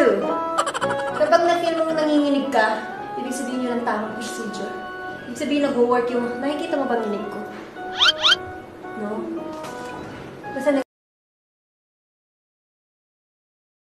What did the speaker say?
Ew! Kapag na-feel mong nanginginig ka, ibig sabihin yun ang tamang procedure. Ibig sabihin nag-work yung, nakikita mo bang nginig ko? No? Basta